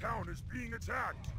town is being attacked!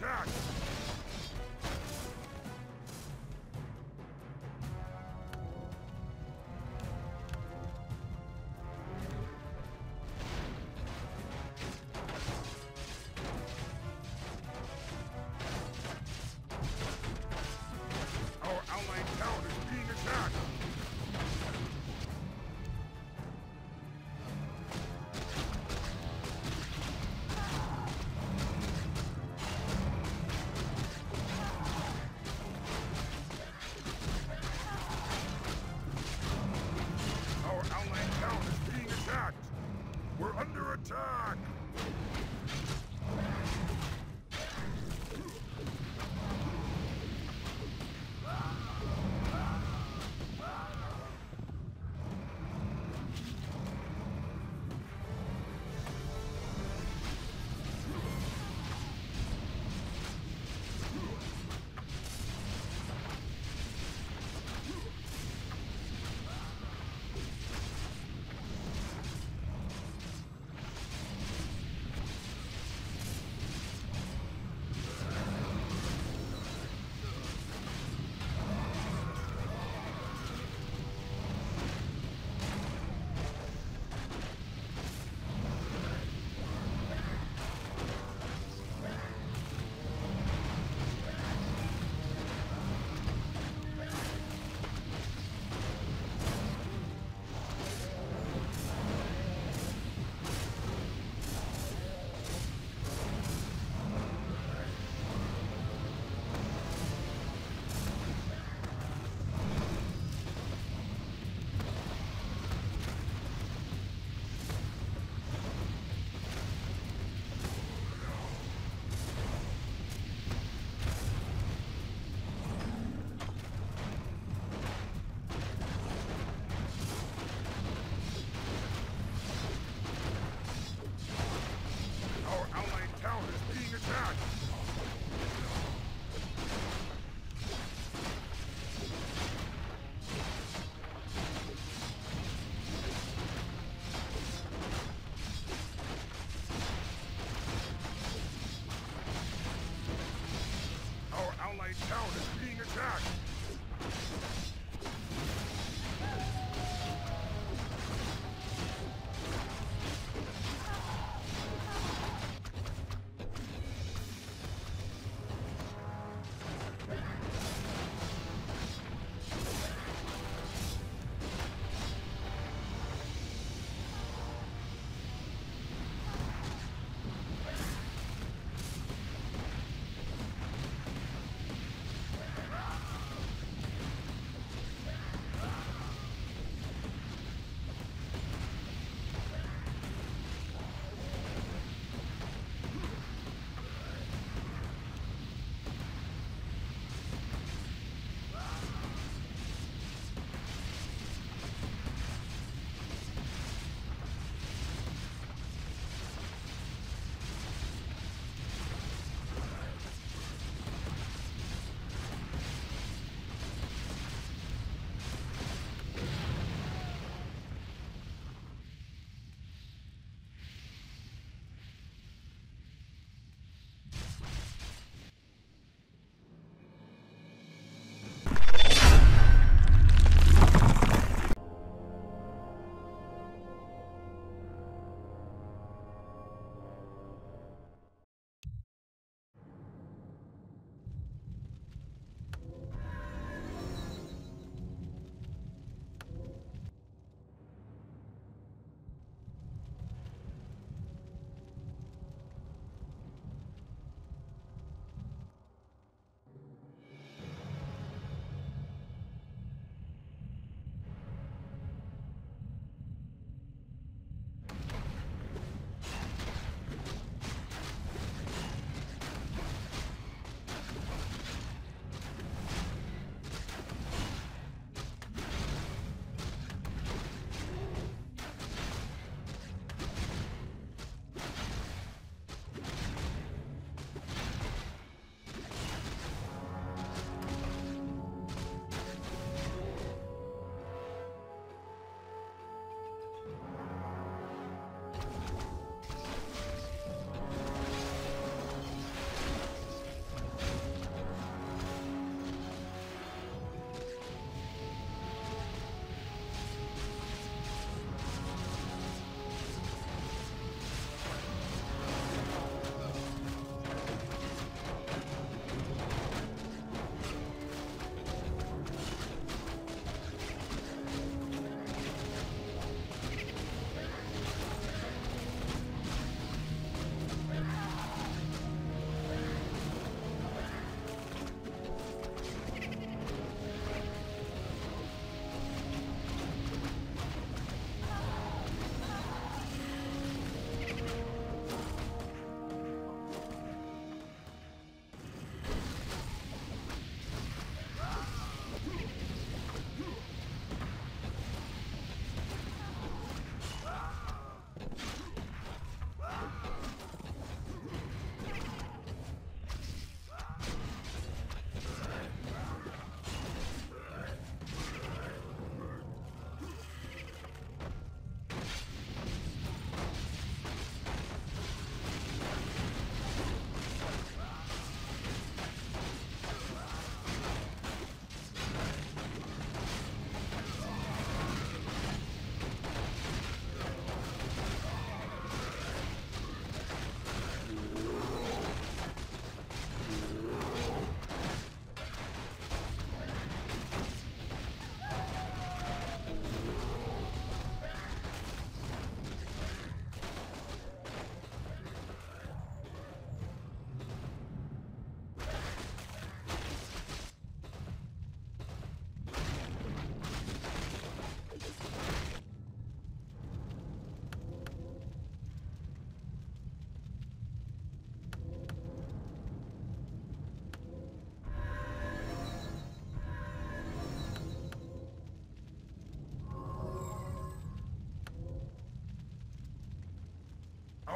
Is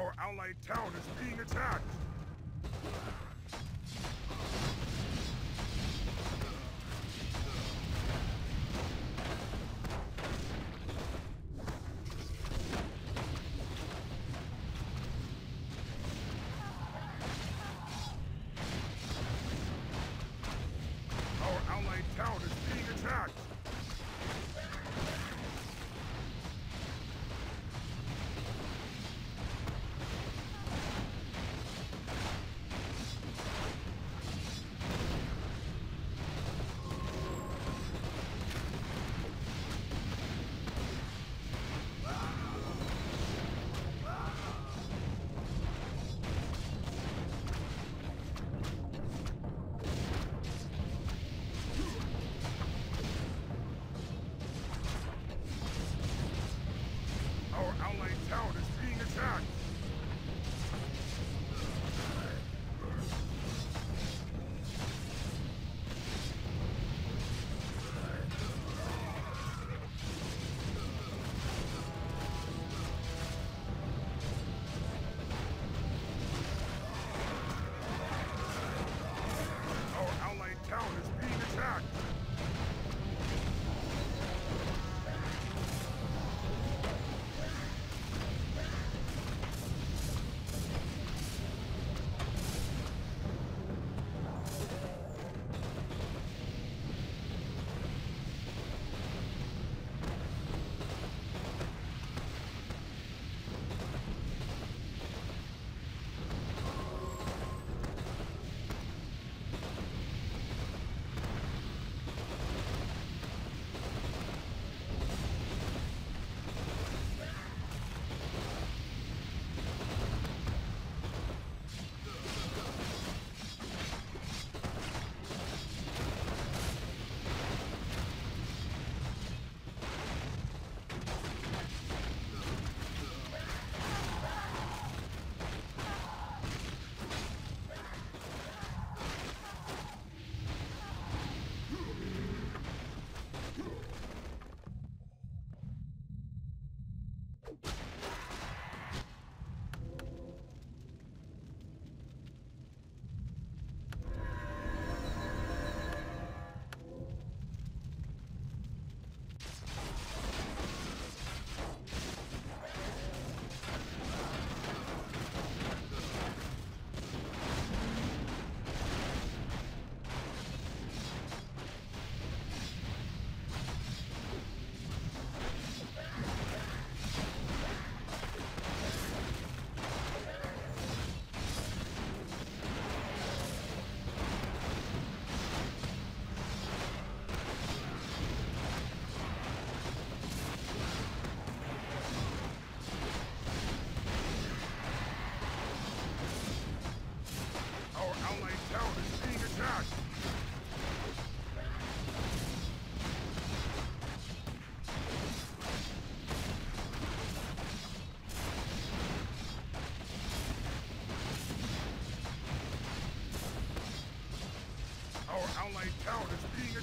Our allied town is being attacked!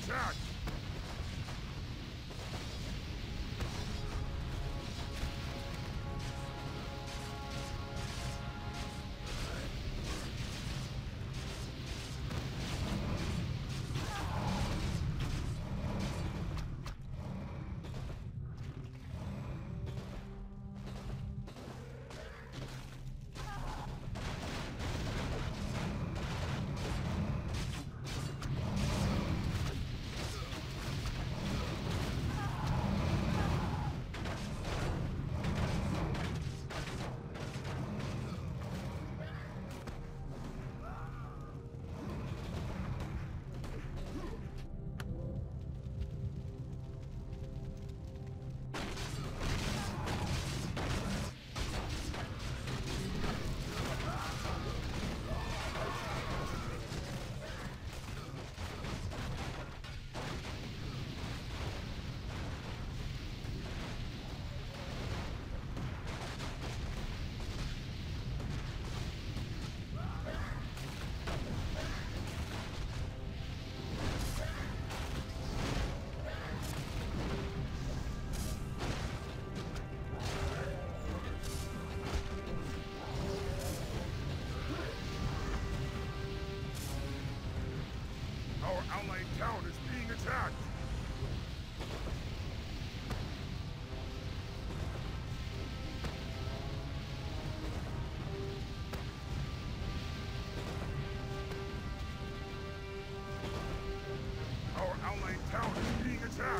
Is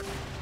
being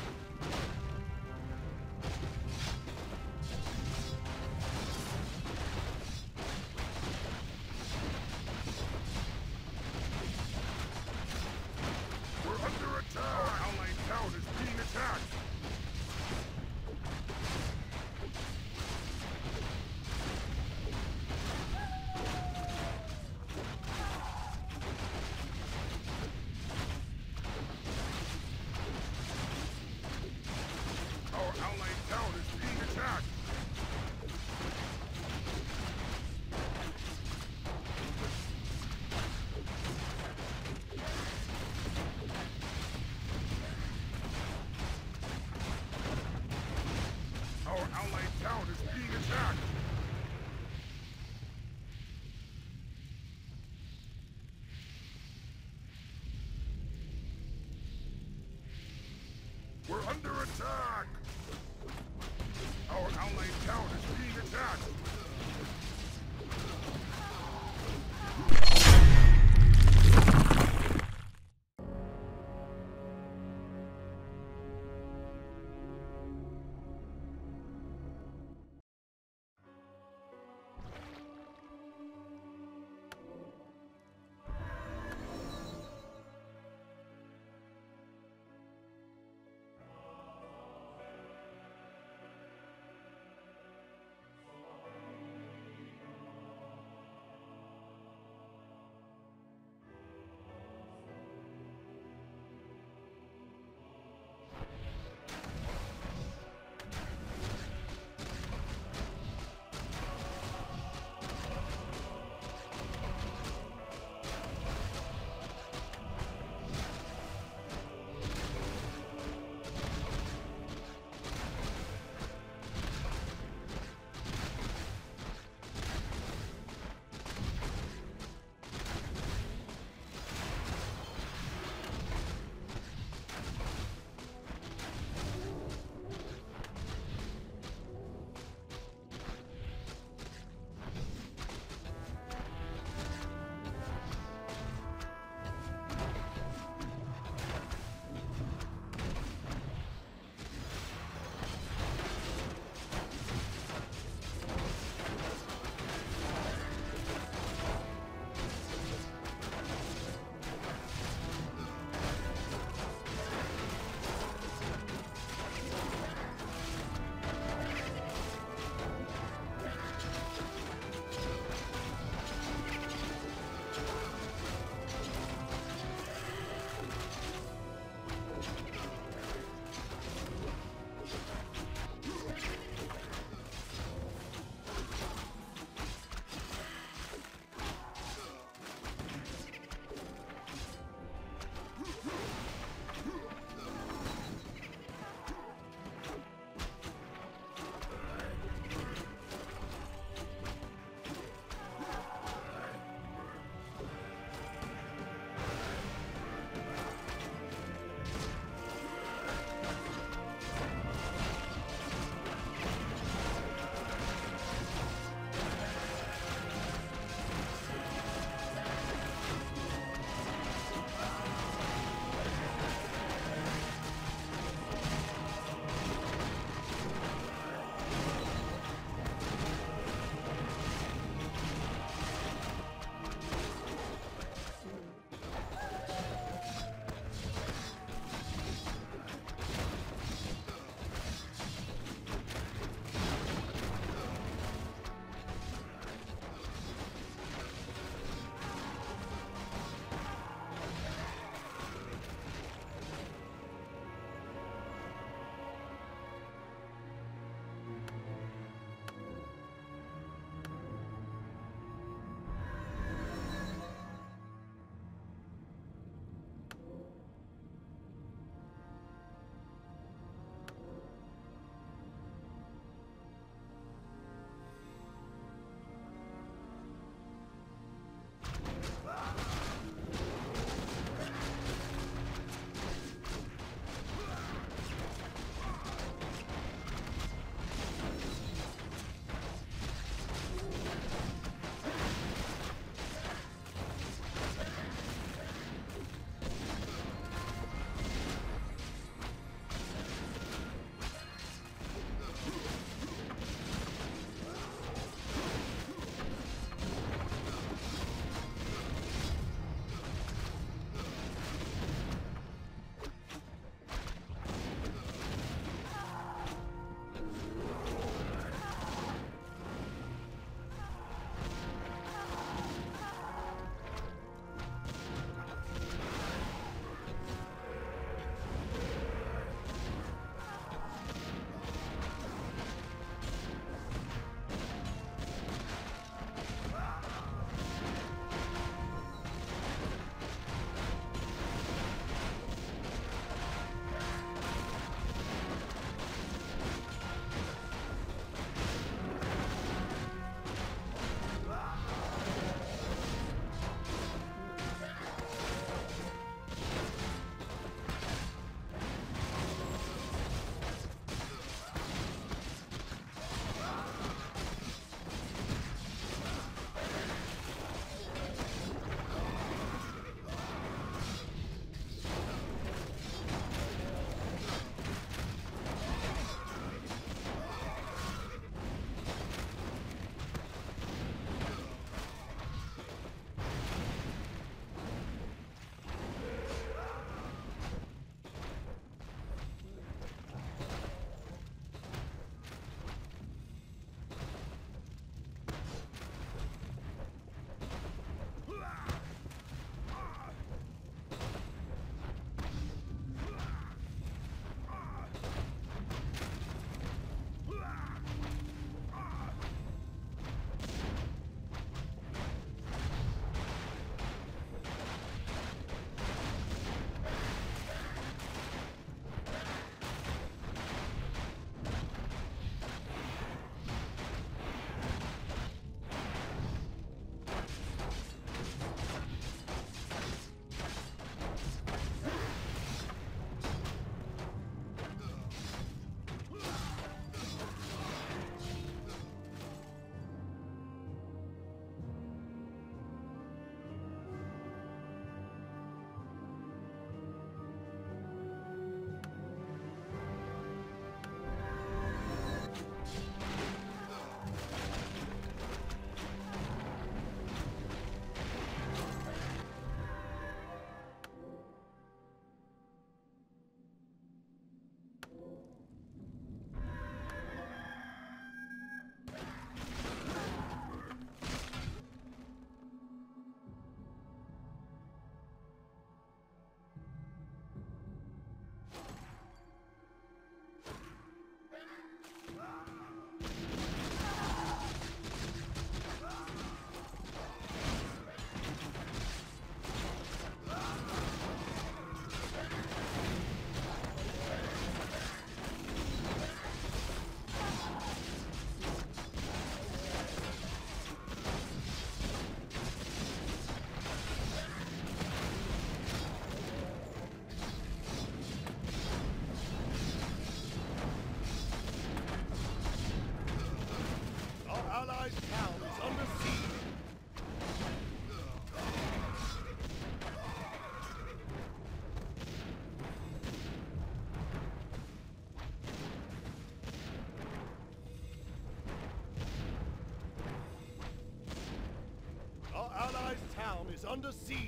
under siege.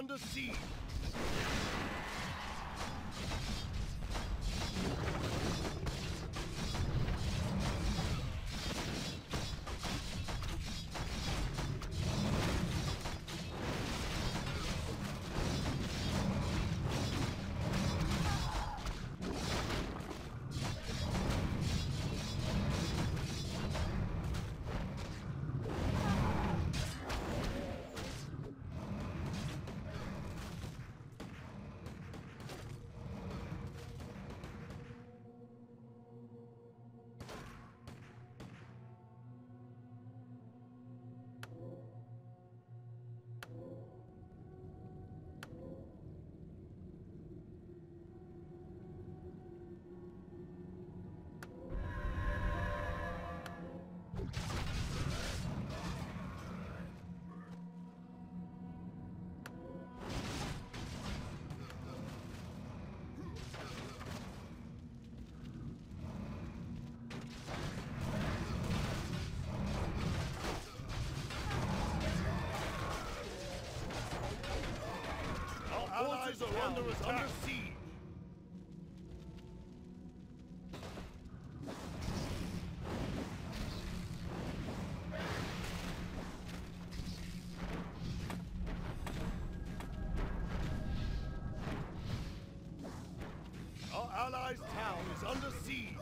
Under siege. Allies are under attack. Under siege. Our allies' town is under siege.